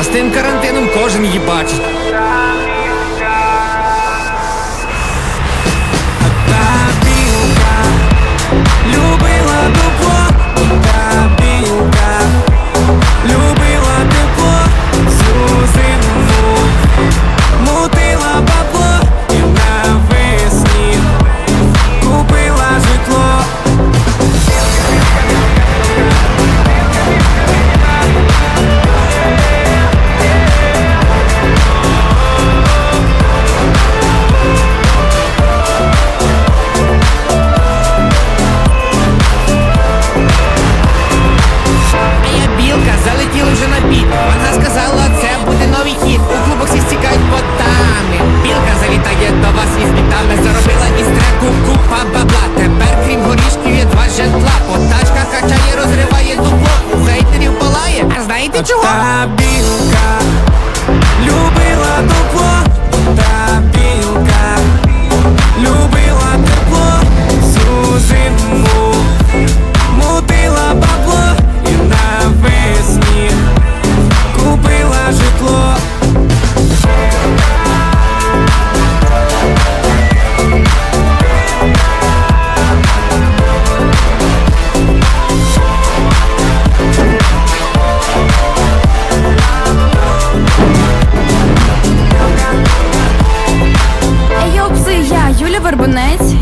простим карантином кожен їбачить.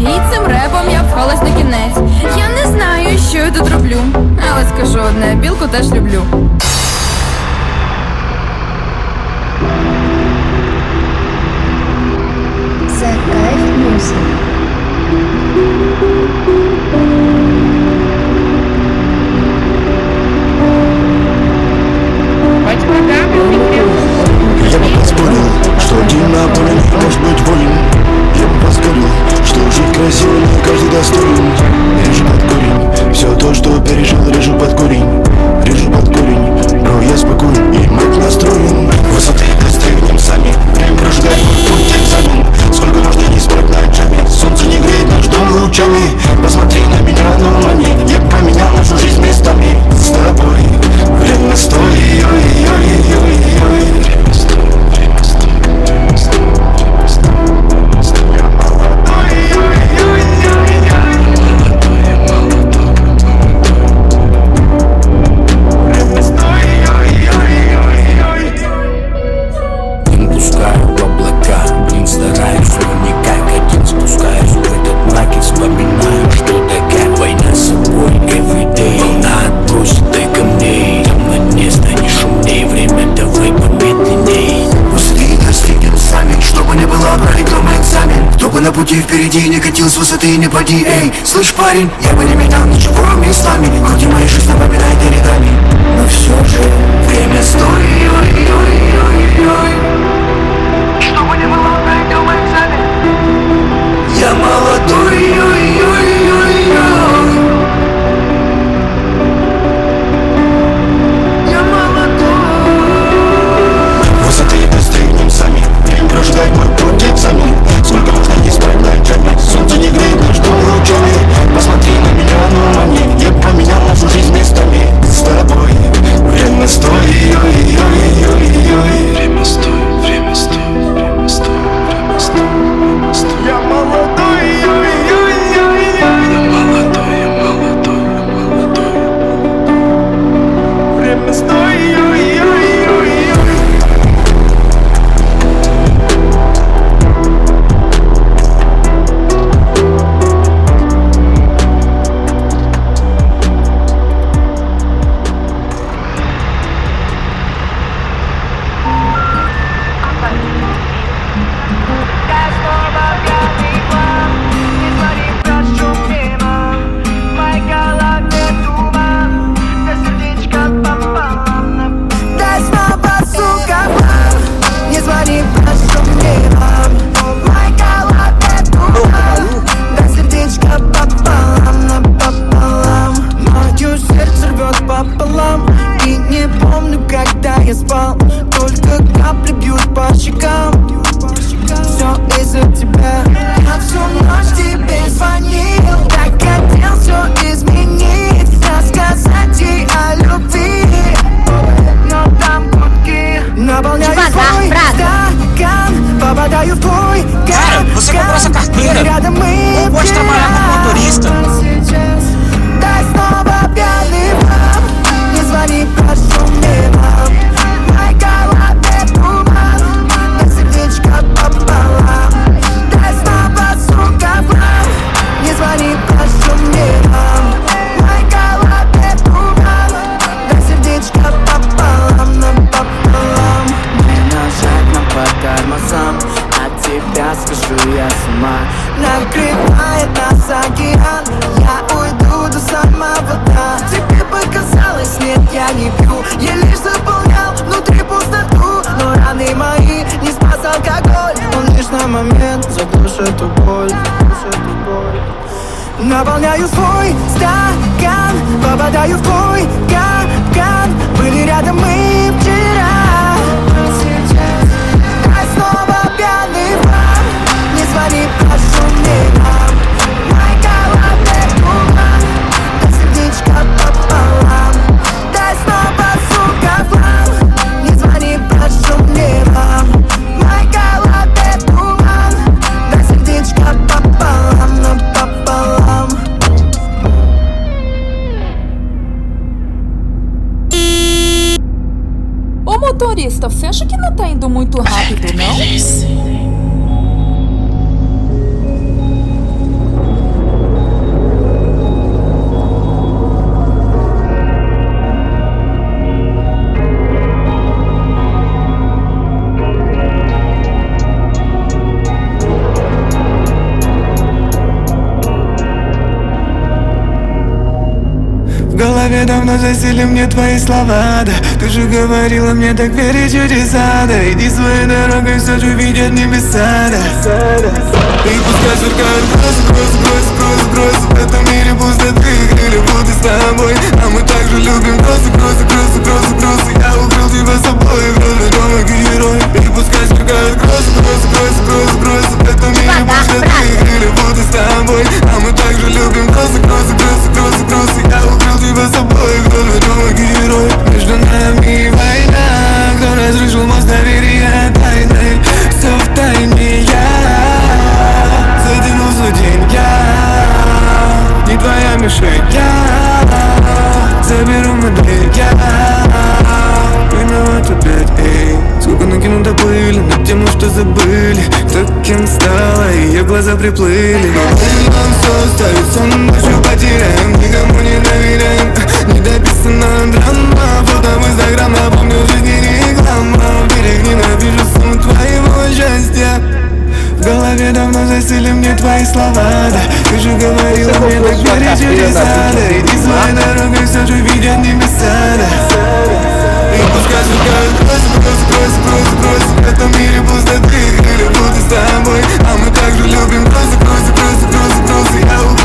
І цим репом я впхалась на кінець. Я не знаю, що я тут роблю, але скажу одне, білку теж люблю. Це кайф мюзик. Слышь, парень, я бы не менял ничего, кроме с Хоть и моя жизнь напоминает передами Он лишь на момент заглушит эту боль. Наполняю свой стакан Попадаю в твой капкан motorista, você acha que não tá indo muito rápido, não? В голове давно засели мне твои слова, да. Ты же говорила мне так верить чудеса, да. Иди своей дорогой, все же видят небеса, да. И пускай сверкают грозы, грозы, грозы, грозы, грозы. В этом мире пустоты, крылья будут с тобой. А мы так глаза приплыли Но мы нам все сон, ночью потеряем Никому не доверяем, не дописана драма. Фото в инстаграм, напомню, засели мне твои слова, да. Ты же говорила мне так в чудеса, да Иди своей дорогой, все же видят небеса, да. И пускай сверкают грозы, грозы, грозы, грозы, грозы В этом мире пустоты, крылья будут с тобой. А мы также любим грозы, грозы, грозы, грозы, грозы Я укрыл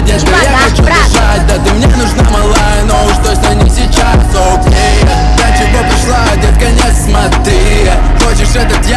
детка, я хочу дышать. Да ты мне нужна малая, но уж точно не сейчас, окей. Для чего пришла, детка, не смотри. Хочешь этот яд